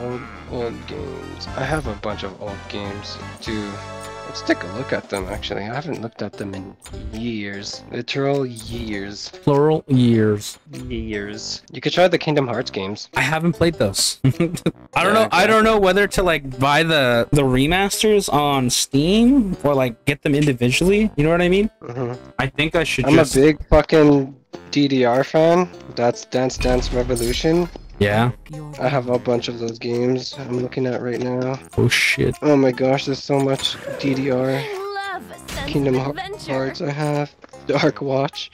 old old games. I have a bunch of old games too. Let's take a look at them actually. I haven't looked at them in years. Literal years. Plural years. Years. You could try the Kingdom Hearts games. I haven't played those. I don't Yeah, know. I don't know whether to like buy the the remasters on Steam or like get them individually. You know what I mean? hmm I think I should I'm just. a big fucking DDR fan. That's Dance Dance Revolution. Yeah. I have a bunch of those games I'm looking at right now. Oh shit. Oh my gosh, there's so much DDR. I love a sense Kingdom of Har- adventure. Hearts I have. Dark Watch.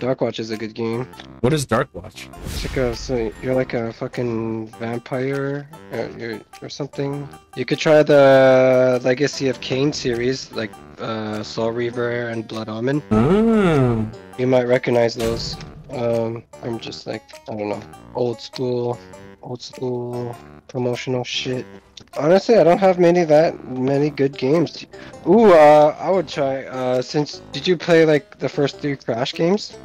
Dark Watch is a good game. What is Dark Watch? It's like a, so you're like a fucking vampire or, you're, or something. You could try the Legacy of Kain series, like uh, Soul Reaver and Blood Omen. Oh. You might recognize those. Um, I'm just like, I don't know, old school, old school promotional shit. Honestly, I don't have many that many good games. Ooh, uh, I would try. Uh, since did you play like the first three Crash games?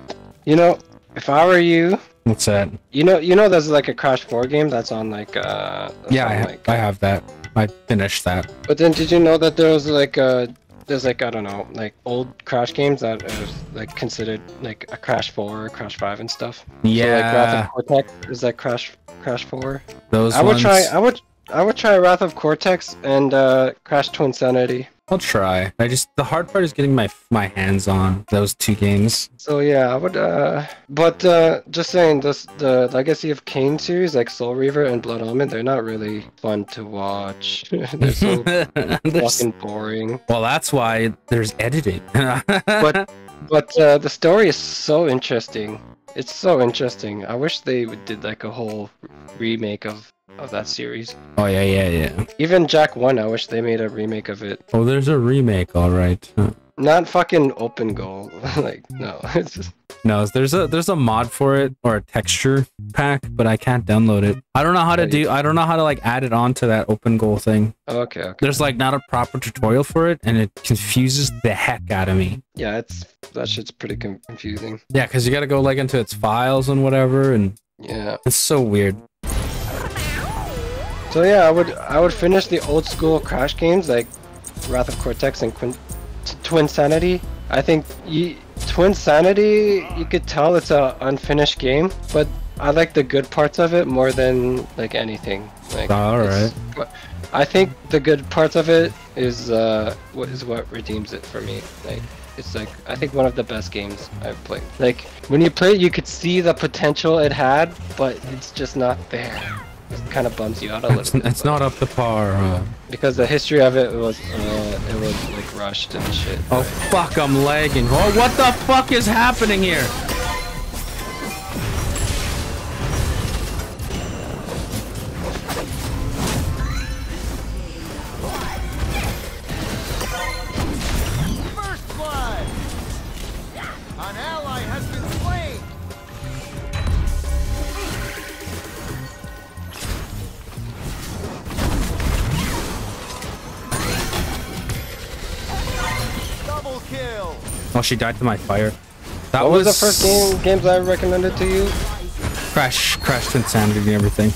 You know, if I were you, What's that? you know, you know, there's like a Crash 4 game that's on like uh. that's Yeah, I, ha- like, I have that. I finished that. But then, did you know that there was like uh there's like I don't know, like old Crash games that are like considered like a Crash 4 or Crash 5 and stuff. So, like Wrath Yeah, of Cortex is like Crash Crash 4. those I would ones. try. I would. I would try Wrath of Cortex and uh, Crash Twinsanity. I'll try. I just the hard part is getting my my hands on those two games. So yeah, I would. Uh, but uh, just saying, this the Legacy of Kain series, like Soul Reaver and Blood Omen, they're not really fun to watch. they're so fucking boring. well, that's why there's editing. But but uh, the story is so interesting. It's so interesting. I wish they did like a whole remake of of that series. oh yeah, yeah, yeah. Even Jak One, I wish they made a remake of it. Oh, there's a remake, all right. Huh. Not fucking OpenGOAL. like no, it's just No, there's a there's a mod for it or a texture pack, but I can't download it. I don't know how to do. I don't know how to like add it onto that OpenGOAL thing. okay. Okay. There's like not a proper tutorial for it, and it confuses the heck out of me. Yeah, it's that shit's pretty confusing. Yeah, because you got to go like into its files and whatever, and Yeah. it's so weird. So yeah, I would I would finish the old school Crash games like Wrath of Cortex and Quin- T- Twinsanity. I think y- Twinsanity, you could tell it's a unfinished game, but I like the good parts of it more than like anything. Like, All it's- I think the good parts of it is uh what is what redeems it for me. Like it's like I think one of the best games I've played. Like when you play it, you could see the potential it had, but it's just not there. It kind of bums you out a little. It's, bit, it's not up to par. Uh, because the history of it was uh, it was like rushed and shit. oh right? fuck! I'm lagging. Oh, what the fuck is happening here? She died to my fire. That What was the first game games I recommended to you? Crash, Crash Insanity and everything.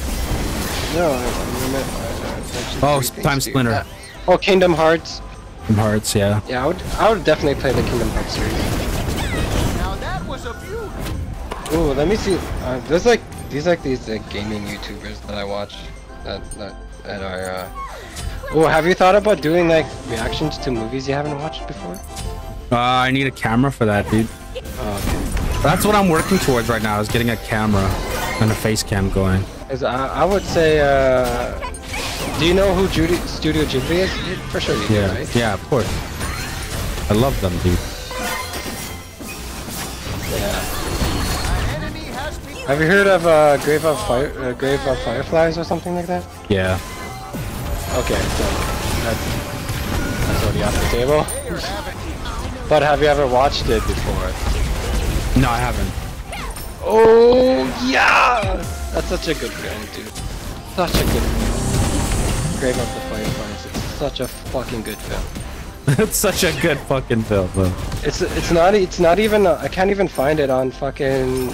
No, I, I remember. I- I mentioned Oh, three things Time. Splinter. Uh, oh, Kingdom Hearts. From Hearts, yeah. Yeah, I would I would definitely play the Kingdom Hearts series. Now that was a beauty! Ooh, let me see. Uh, there's like these like these like gaming YouTubers that I watch that that that are. Uh... Oh, have you thought about doing like reactions to movies you haven't watched before? Uh, I need a camera for that, dude. Oh, That's what I'm working towards right now, is getting a camera and a face cam going. okay. 'Cause I, would say. Uh... Do you know who Judy, Studio Ghibli is? For sure you do, Yeah, right? yeah, of course. I love them, dude. Yeah. An enemy has been Have you heard of uh, Grave of Fire, uh, Grave of Fireflies or something like that? Yeah. Okay, so that's that's already off the table. There, have it. But have you ever watched it before? No, I haven't. Oh yeah, that's such a good film, dude. Such a good film. Grave of the Fireflies. It's such a fucking good film. it's such a good fucking film, though. It's it's not it's not even uh, I can't even find it on fucking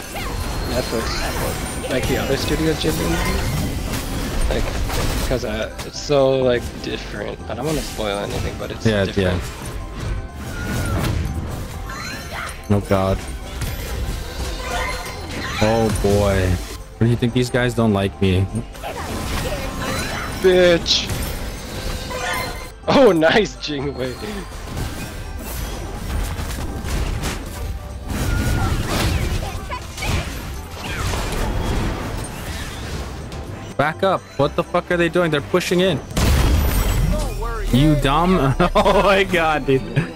Netflix like the other Studio Ghibli movies. Like because uh, it's so like different. I don't want to spoil anything, but it's Yeah, different. yeah. Oh god. Oh boy. What do you think these guys don't like me? Bitch. Oh, nice, Jingwei. Back up. What the fuck are they doing? They're pushing in. You dumb. oh my god, dude.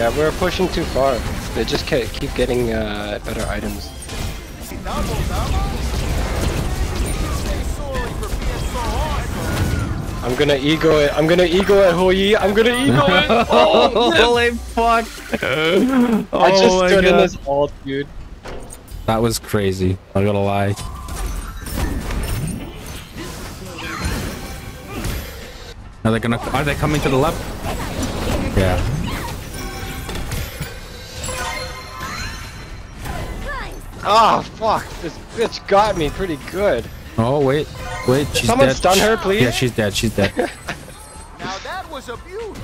Yeah, we're pushing too far. They just ca- keep getting uh, better items. Double, double. Say sorry for being so hard. I'm gonna ego it. I'm gonna ego it, Hoi. I'm gonna ego it. Oh. Holy fuck. Oh I just my stood in this ult, dude. That was crazy. I'm gonna lie. Are they gonna? Are they coming to the left? Yeah. Ah, fuck. This bitch got me pretty good. Oh wait, wait. She's Someone dead. stun her, please? Yeah, she's dead. She's dead. Now that was a beauty.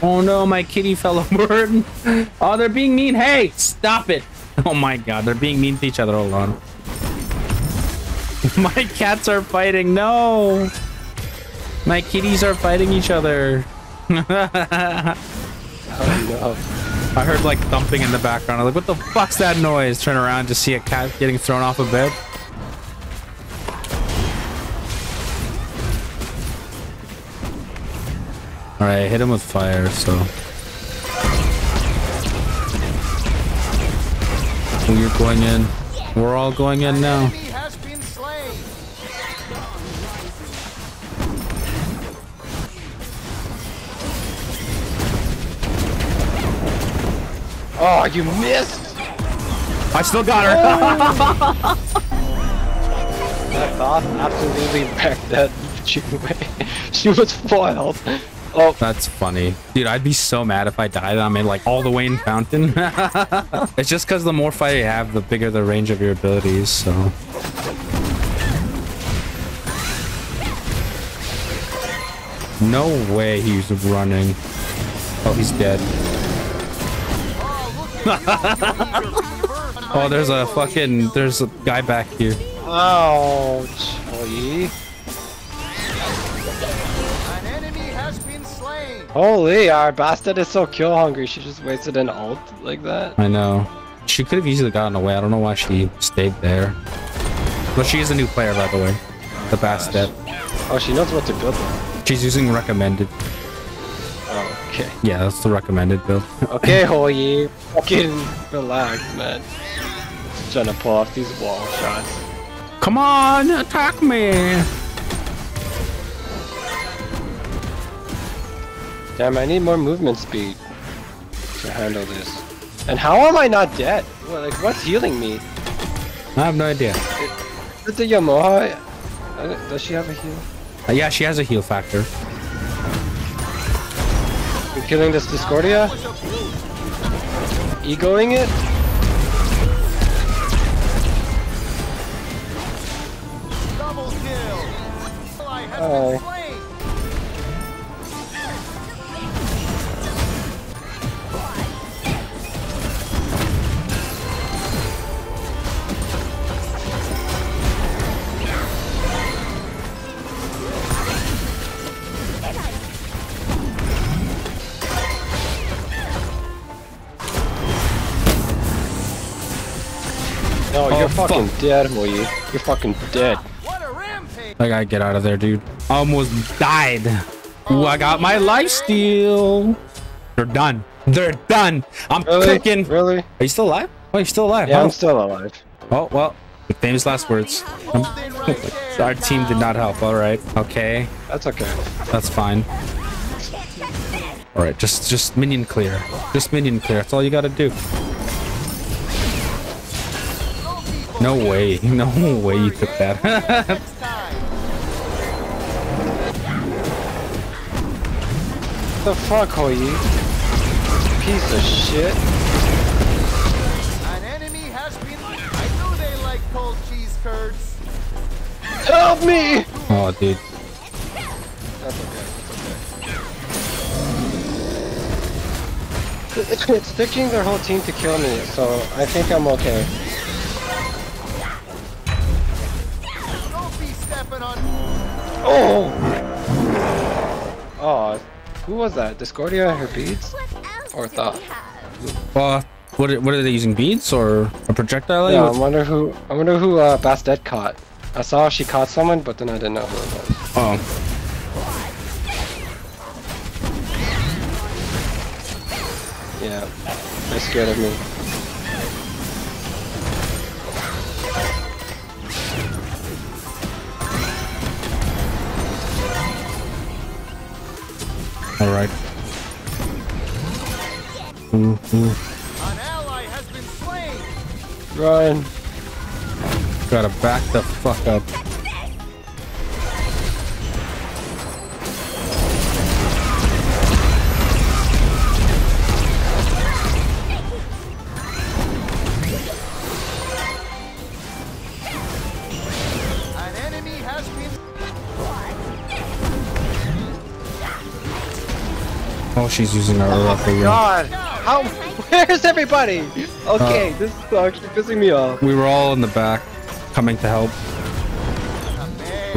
oh no, my kitty fell over. Oh, they're being mean. Hey, stop it. Oh my god, they're being mean to each other. Hold on. My cats are fighting. No. My kitties are fighting each other. Oh I heard like thumping in the background. I'm like, what the fuck's that noise? Turn around to see a cat getting thrown off a bed. Alright, hit him with fire, so. You're going in. We're all going in now. Oh, you missed. I still got her. That Thoth absolutely wrecked that Jingwei. she was foiled. Oh, That's funny. Dude, I'd be so mad if I died I'm in like all the way in Fountain. it's just because the more fire you have, the bigger the range of your abilities, so. No way he's running. Oh, he's dead. Oh, there's a fucking, there's a guy back here. ouch. Hoi. An enemy has been slain. Holy, our Bastet is so kill hungry. She just wasted an ult like that. I know. She could have easily gotten away. I don't know why she stayed there. But she is a new player, by the way. The Bastet. Oh, she knows what to build. She's using recommended. Oh, okay. Yeah, that's the recommended build. Okay, Hoi. Fucking relax, man. Trying to pull off these wall shots. Come on, attack me! Damn, I need more movement speed to handle this. And how am I not dead? Well, like, what's healing me? I have no idea. Is it the Yemoja? Uh, Does she have a heal? Uh, yeah, she has a heal factor. Killing this Discordia? Was a beauty. Egoing it? Double kill. Ally has Oh. Fucking fuck. dead, Hoi. You're fucking dead. What a rampage. I gotta get out of there, dude. Almost died. Ooh, I got my life steal. They're done. They're done. I'm Really? cooking. Really? Are you still alive? Oh, you're still alive. Yeah, huh? I'm still alive. Oh, well. Famous last words. Right. Our team did not help. All right. Okay. That's okay. That's fine. All right. Just, just minion clear. Just minion clear. That's all you gotta do. No way. No way you took that. Next the fuck, are you? Piece of shit. An enemy has been. I knew they like cold cheese curds. Help me! Oh, dude. That's okay. It's okay. It's taking their whole team to kill me, so I think I'm okay. Be on. Oh! Oh, who was that? Discordia, her beads? Or Thoth? Uh, what are, what are they using? Beads or a projectile? Yeah, I wonder who. I wonder who uh, Bastet caught. I saw she caught someone, but then I didn't know who it was. Oh. Yeah, they're scared of me. All right. Ooh, ooh. An ally has been slain. Run! Gotta back the fuck up. She's using our oh again. God! How? Where's everybody? Okay, this is actually pissing me off. We were all in the back, coming to help.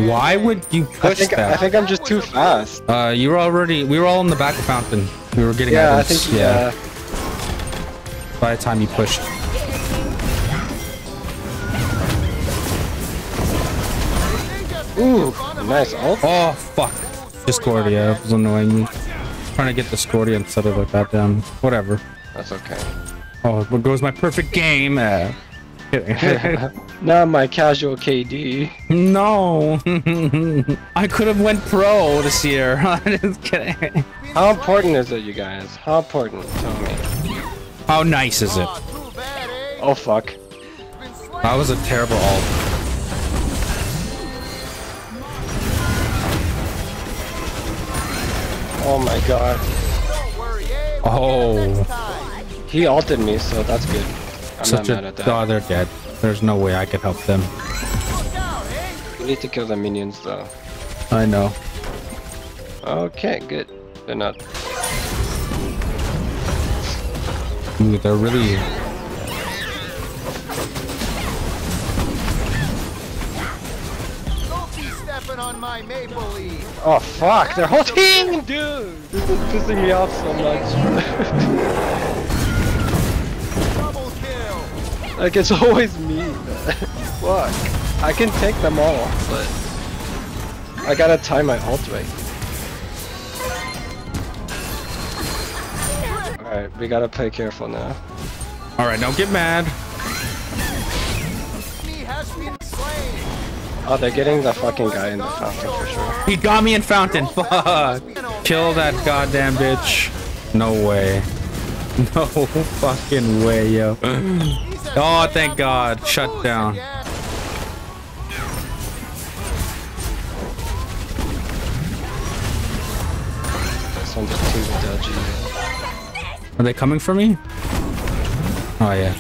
Why would you I push that? I think I'm just too fast. Uh, you were already. We were all in the back of fountain. We were getting Yeah, I items. think yeah. By the time you pushed. Ooh, nice ult. Oh fuck! Discordia was annoying me. Trying to get Discordia instead of a goddamn whatever. That's okay. Oh, where goes my perfect game? Uh. Not my casual KD. no, I could have went pro this year. Just kidding. How important is it, you guys? How important? Tell me. How nice is it? Oh, fuck. That was a terrible ult. Oh my god. Don't worry, eh? Oh. He ulted me, so that's good. I'm Such not a. mad at that. Oh, they're dead. There's no way I could help them. Look? We need to kill the minions though. I know. Okay, good. They're not. Ooh, they're really. Don't be stepping on my maple leaf. Oh fuck! Their whole team, dude. This is pissing me off so much. Like it's always me. fuck. I can take them all, but I gotta time my ult right. Alright, we gotta play careful now. All right, don't get mad. Oh, they're getting the fucking guy in the fountain for sure. He got me in fountain. Fuck. Kill that goddamn bitch. No way. No fucking way, yo. Oh, thank God. Shut down. This one's too dodgy. Are they coming for me? Oh, yeah.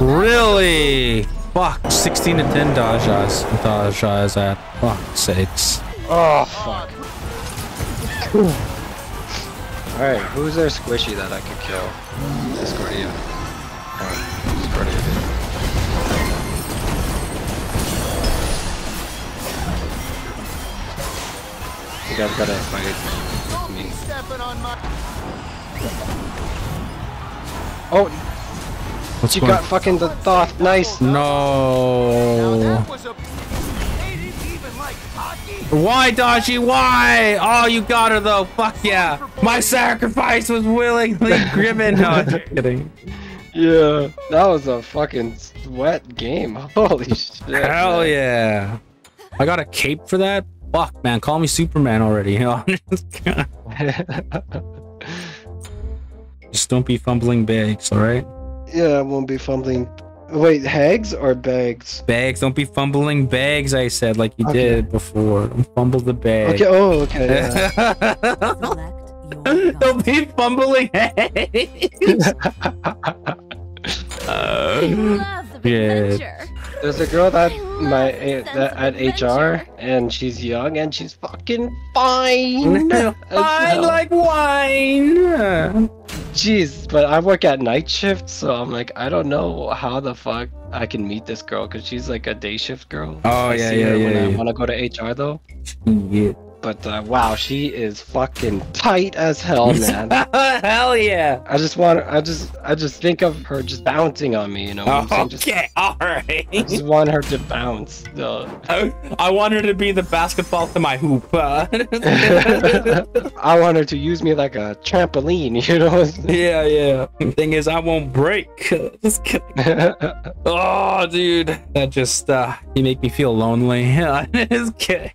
Really? Fuck. 16 to 10 Dajas. Daja is at. Fuck sakes. Oh fuck. Alright, who's there squishy that I could kill? Discordia. Alright, Discordia dude. You guys gotta fight me. stepping on my. Oh, What's you got fucking the Thoth. Nice. No. that was a. They didn't even like hockey. Why, Dashi? Why? Oh, you got her though. Fuck yeah. My sacrifice was willingly given. No, just kidding. Yeah, that was a fucking sweat game. Holy shit. Hell man. yeah. I got a cape for that? Fuck, man. Call me Superman already. Just don't be fumbling bags, alright? Yeah, I won't be fumbling. Wait, hags or bags? Bags. Don't be fumbling bags, I said, like you Okay. did before. Don't fumble the bag. Okay, oh, okay. Yeah. Don't be fumbling eggs. Love the Yeah. There's a girl that my eh, that at HR, and she's young and she's fucking fine. as I like wine. Jeez, but I work at night shift, so I'm like, I don't know how the fuck I can meet this girl because she's like a day shift girl. Oh, I yeah, see yeah, her when yeah, I yeah. want to go to HR though. Yeah. But uh, wow, she is fucking tight as hell, man. Hell yeah. I just want, I just, I just think of her just bouncing on me, you know. what I'm saying? Just, Okay, all right. I just want her to bounce. though. I want her to be the basketball to my hoop. uh. I want her to use me like a trampoline, you know. yeah, yeah. Thing is, I won't break. Just kidding. Oh, dude, that just uh, you make me feel lonely. Just kidding.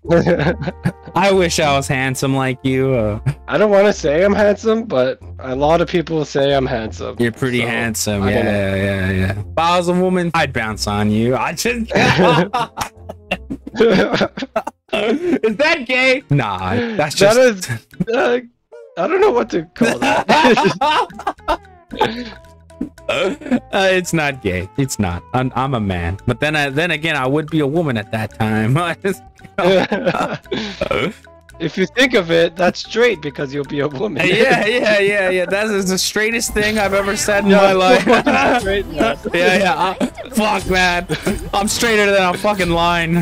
I wish I was handsome like you. Uh, I don't want to say I'm handsome, but a lot of people say I'm handsome. you're pretty So, handsome. I Yeah, yeah, yeah, yeah. If I was a woman, I'd bounce on you. I just. is that gay? Nah, that's just. That is, uh, I don't know what to call that. Uh, it's not gay. It's not. I'm, I'm a man. But then, I, then again, I would be a woman at that time. If you think of it, that's straight because you'll be a woman. yeah, yeah, yeah, yeah. That is the straightest thing I've ever said in Yeah, my life. straight, yeah, yeah. yeah. uh, fuck, man. I'm straighter than a fucking line.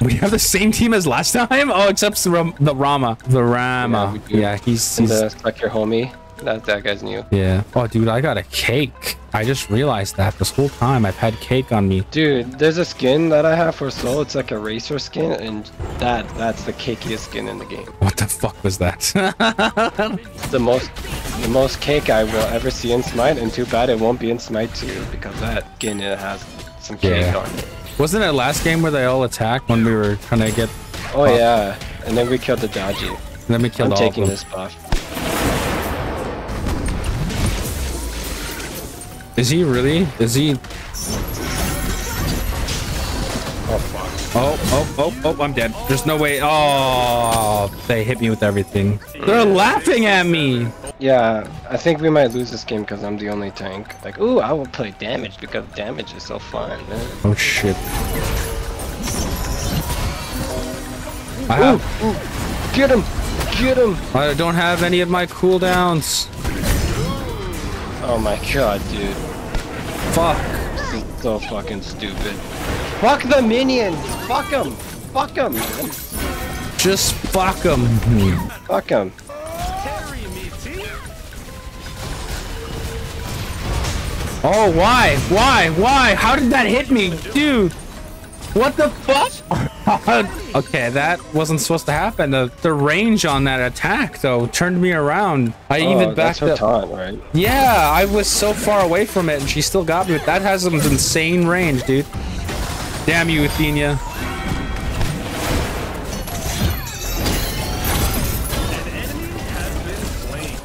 we have the same team as last time. Oh, except the, Rama. The Rama. do. Yeah, he's, he's the suck your homie. That that guy's new. yeah. Oh, dude, I got a cake. I just realized that this whole time I've had cake on me. Dude, there's a skin that I have for Sol. It's like a racer skin, and that that's the cakiest skin in the game. What the fuck was that? The most the most cake I will ever see in Smite, and too bad it won't be in Smite 2 because that skin it has some cake Yeah. on it. Wasn't it last game where they all attacked when we were trying to get? Oh yeah, and then we killed the Da Ji. Let me kill I'm all taking this buff. Is he really? Is he? Oh fuck. Oh, oh, oh, oh! I'm dead. There's no way. Oh, they hit me with everything. They're laughing at me. Yeah, I think we might lose this game because I'm the only tank. Like, ooh, I will play damage because damage is so fun. Man. Oh shit. I Ooh, ooh, get him, get him. I don't have any of my cooldowns. Oh my god, dude. Fuck. This is so fucking stupid. Fuck the minions. Fuck them. Fuck them. Just fuck them. Fuck them. Oh, why? Why? Why? How did that hit me, dude? What the fuck? okay, that wasn't supposed to happen. The the range on that attack though turned me around. I oh, even that's backed her up. taunt, right? Yeah, I was so far away from it, and she still got me. That has some insane range, dude. Damn you, Athenia.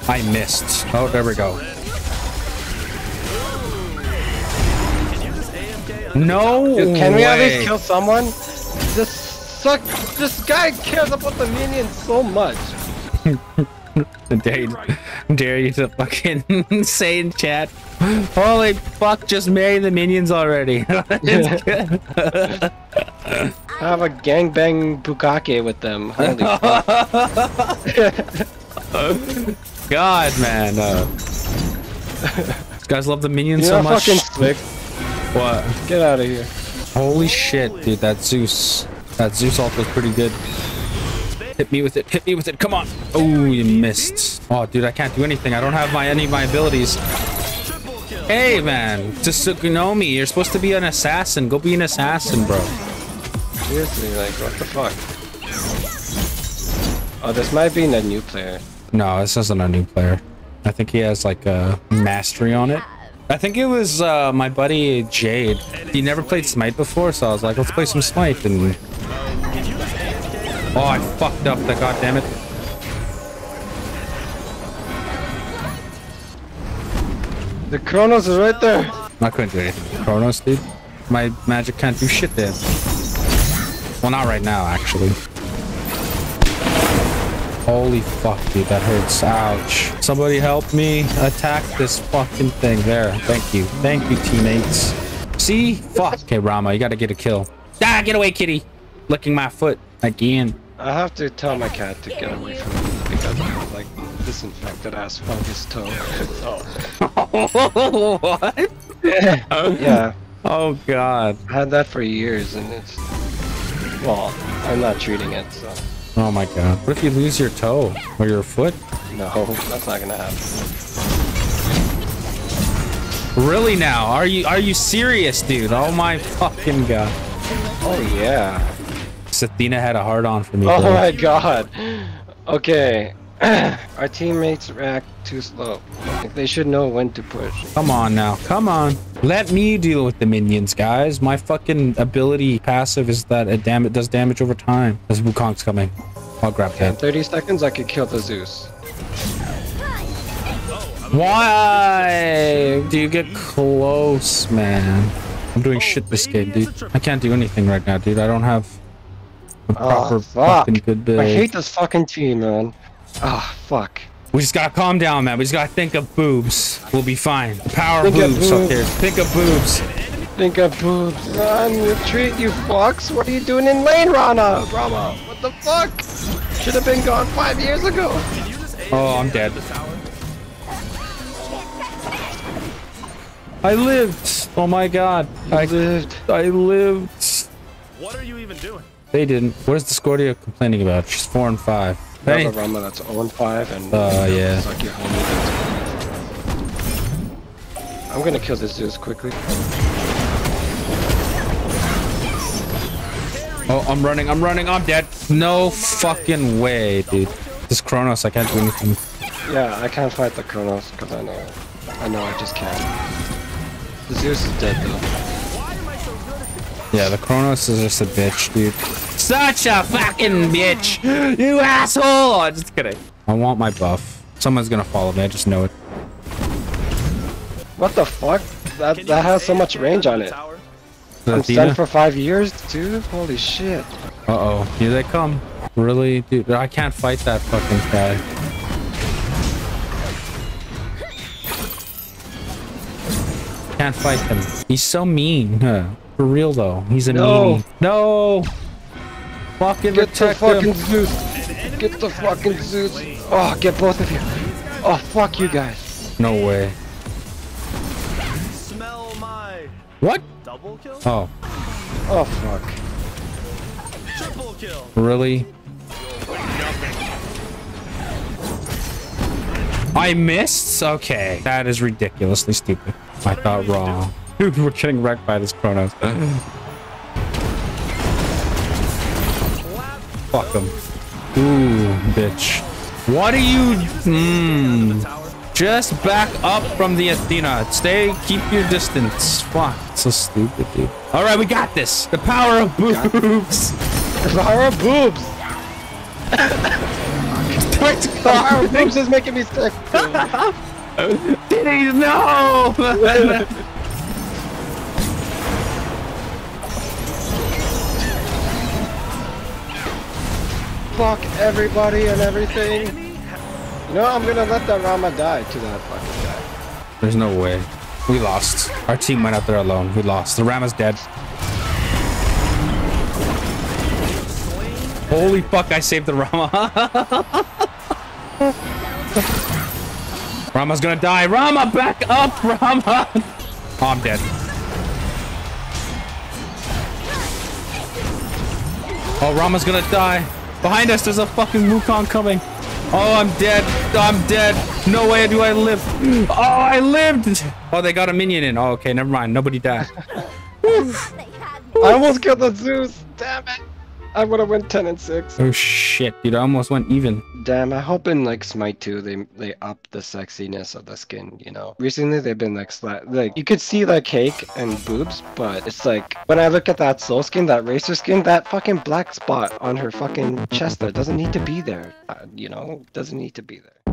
I missed. Oh, there we go. No Dude, can we at least kill someone? This suck. This guy cares about the minions so much. dare, dare you to fucking say in chat. Holy fuck, just marry the minions already. Have a gangbang bukake with them. Holy fuck. God, man. Uh, these guys love the minions You so know, much. fucking slick. What? Get out of here. Holy shit, dude. That Zeus. That Zeus ult was pretty good. Hit me with it. Hit me with it. Come on. Oh, you missed. Oh, dude, I can't do anything. I don't have my any of my abilities. Hey, man. Just you know me. You're supposed to be an assassin. Go be an assassin, bro. Seriously, like, what the fuck? Oh, this might be a new player. No, this isn't a new player. I think he has like a mastery on it. I think it was uh, my buddy Jade. He never played Smite before, so I was like, let's play some Smite. And oh, I fucked up. That goddamn it. The Chronos is right there. I couldn't do anything. Chronos, dude. My magic can't do shit there. Well, not right now, actually. Holy fuck, dude, that hurts. Ouch. Somebody help me attack this fucking thing. There. Thank you. Thank you, teammates. See? Fuck. Okay, Rama, you gotta get a kill. Ah, get away, kitty. Licking my foot again. I have to tell my cat to get away from me because I have like disinfected ass fungus toe. So, what? yeah, Oh, God. I had that for years and it's well, I'm not treating it, so Oh, my God. What if you lose your toe or your foot? no, that's not gonna happen. Really now? Are you are you serious, dude? Oh, my fucking God. Oh yeah. Athena had a hard on for me. Oh bro. my god. Okay. Our teammates react too slow. Like, they should know when to push. Come on now. Come on. Let me deal with the minions, guys. My fucking ability passive is that it dam it does damage over time. As Wukong's coming. I'll grab In that. 30 seconds, I could kill the Zeus. Why do you get close, man? I'm doing shit this game, dude. I can't do anything right now, dude. I don't have a proper Oh, fuck. fucking good build. I hate this fucking team, man. Ah, fuck. We just gotta calm down, man. We just gotta think of boobs. We'll be fine. The power of Think of boobs up boobs. here. Think of boobs. Think of boobs. Run, retreat, you fucks. What are you doing in lane, Rana? Rama, what the fuck? Should have been gone five years ago. Oh, I'm dead. I lived. Oh my god. I I lived. I lived. What are you even doing? They didn't. What is Discordia complaining about? She's four and five. Hey. Another Rama that's 0-5 and. Uh, yeah. Suck your homie that's- I'm gonna kill this Zeus quickly. Oh, I'm running. I'm running. I'm dead. No fucking way, dude. This Chronos, I can't do anything. Yeah, I can't fight the Chronos because I know. I know I just can't. The Zeus is dead though. Yeah, the Chronos is just a bitch, dude. Such a fucking bitch! You asshole! I'm just kidding. I want my buff. Someone's gonna follow me, I just know it. What the fuck? That that has so much range on it. I'm stunned for five years, dude. Holy shit. Uh-oh, here they come. Really? Dude, I can't fight that fucking guy. Can't fight him. He's so mean. Huh. For real though. He's a No. meanie. No! Fucking Get the fucking him. Zeus. Get the fucking Zeus. Oh, get both of you. Oh, fuck you guys. No way. Smell my What? double kill? Oh, Oh, fuck. Triple kill. really? I missed? Okay. That is ridiculously stupid. I thought wrong. Dude, we're getting wrecked by this Chronos. Fuck them. Ooh, bitch. What are you... Hmm. Just back up from the Athena. Stay, keep your distance. Fuck, so stupid, dude. All right, we got this. The power of boobs. Zara boobs. Wait, Zara boobs is making me sick. He? No! Fuck everybody and everything. You know, I'm gonna let that Rama die to that fucking guy. There's no way. We lost. Our team went out there alone. We lost. The Rama's dead. Holy fuck, I saved the Rama. Rama's gonna die. Rama, back up, Rama. Oh, I'm dead. Oh, Rama's gonna die. Behind us, there's a fucking Wukong coming. Oh, I'm dead. I'm dead. No way do I live. Oh, I lived. Oh, they got a minion in. Oh, okay, never mind. Nobody died. I almost killed the Zeus. Damn it. I would have went 10 and 6. Oh shit, dude! I almost went even. Damn, I hope in like Smite 2 they they up the sexiness of the skin, you know. Recently they've been like sla- like you could see the cake and boobs, but it's like when I look at that Sol skin, that racer skin, that fucking black spot on her fucking chest that doesn't need to be there. Uh, you know, doesn't need to be there.